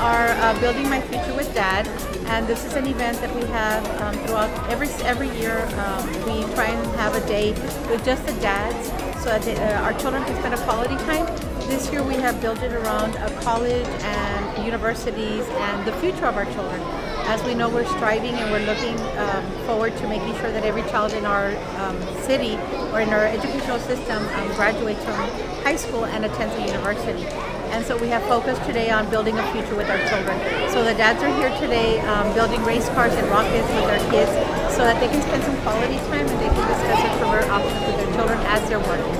We're uh, Building My Future with Dad, and this is an event that we have um, throughout every every year. Um, we try and have a day with just the dads, so that they, uh, our children can spend a quality time. This year we have built it around a college and universities and the future of our children. As we know, we're striving and we're looking um, forward to making sure that every child in our um, city or in our educational system um, graduates from high school and attends a university. And so we have focused today on building a future with our children. So the dads are here today um, building race cars and rockets with their kids so that they can spend some quality time and they can discuss their career options with their children as they're working.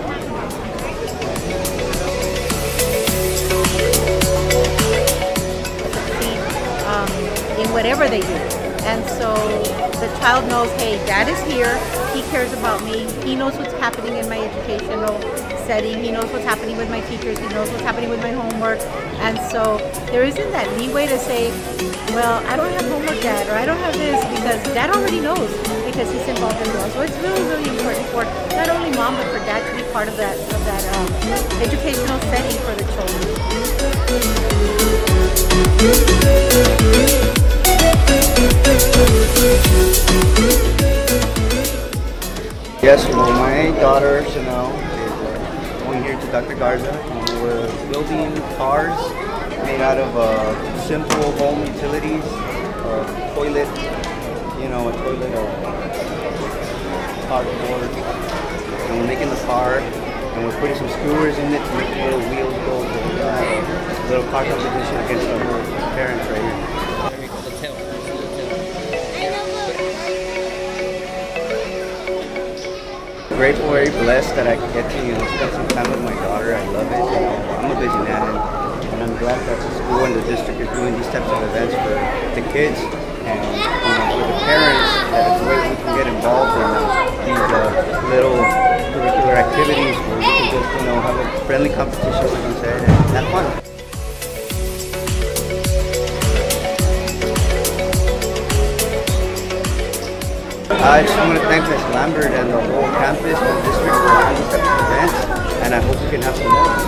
Um, in whatever they do. And so the child knows, hey, dad is here, he cares about me, he knows what's happening in my educational setting, he knows what's happening with my teachers, he knows what's happening with my homework. And so there isn't that leeway to say, well, I don't have homework, dad, or I don't have this, because dad already knows, because he's involved as well. So it's really, really important for not only mom, but for dad to be part of that, of that um, educational setting for the children. Yes, well, my daughter you here to Dr. Garza. And we're building cars made out of uh, simple home utilities, uh, toilet, you know, a toilet or cardboard. And we're making the car, and we're putting some skewers in it to make the little wheels go. So have a little car competition against our parents right here. Grateful, very blessed that I get to you know spend some time with my daughter. I love it. You know, I'm a busy man, and I'm glad that the school and the district is doing these types of events for the kids and you know for the parents. That it's a we can get involved in uh, these uh, little curricular activities where we can just you know have a friendly competition, you I just want to thank Ms. Lambert and the whole campus and district for having these events, and I hope we can have some more.